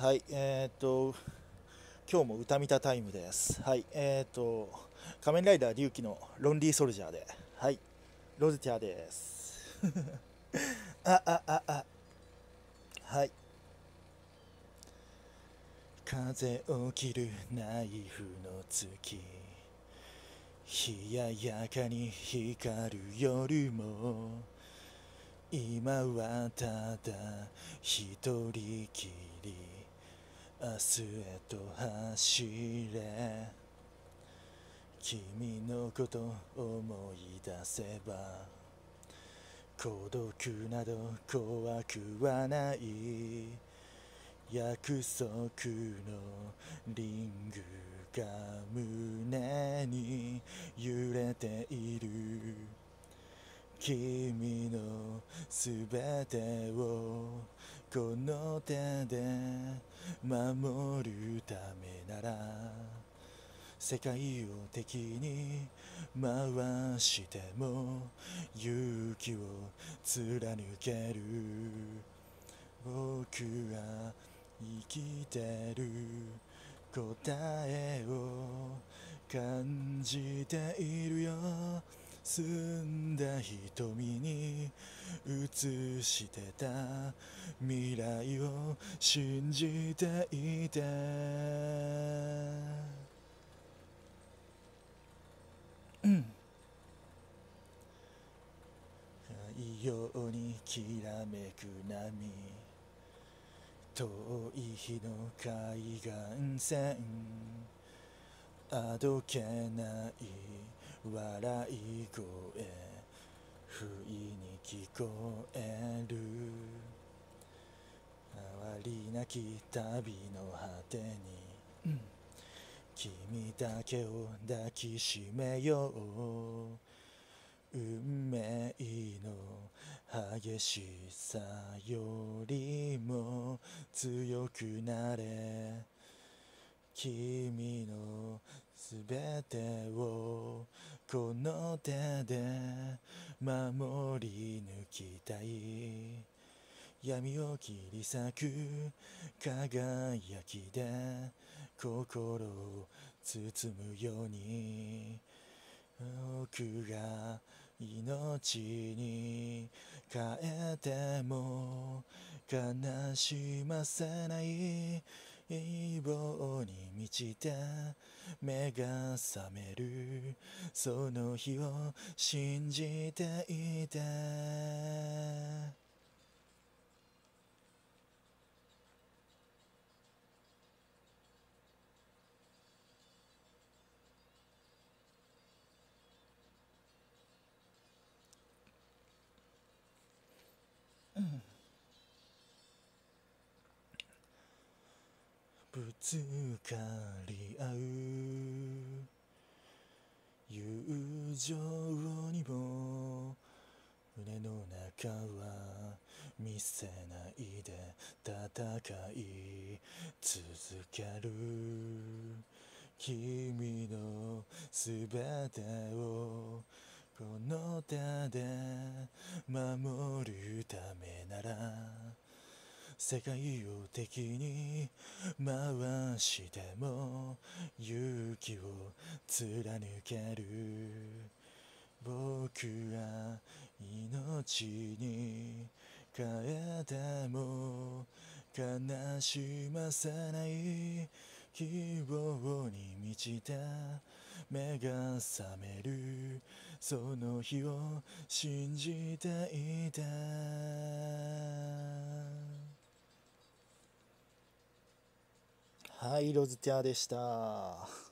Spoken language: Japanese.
はい、えっ、と、今日も歌見たタイムです。はい、えっ、と、仮面ライダー龍騎のロンリーソルジャーで、はい、ロゼティアです。あ、あ、あ、あ、はい。風を切るナイフの月冷ややかに光る夜も今はただ一人きり明日へと走れ。君のこと思い出せば孤独など怖くはない。約束のリングが胸に揺れている。君のすべてをこの手で守るためなら世界を敵に回しても勇気を貫ける。僕が生きてる。答えを感じているよ。澄んだ瞳に映してた未来を信じていて。うん。太陽にきらめく波。遠い日の海岸線。あどけない。笑い声不意に聞こえる。哀りなき旅の果てに、うん。君だけを抱きしめよう。運命の激しさよりも強くなれ君のすべてをこの手で守り抜きたい。闇を切り裂く輝きで心を包むように。僕が命に変えても悲しませない。希望に満ちて目が覚める。その日を信じていたぶつかり合う友情にも胸の中は見せないで戦い続ける。君のすべてをこの手で守るためなら。世界を敵に回しても勇気を貫ける。僕が命に変えても悲しませない希望に満ちた目が覚める。その日を信じていたはい、ロズティアでした。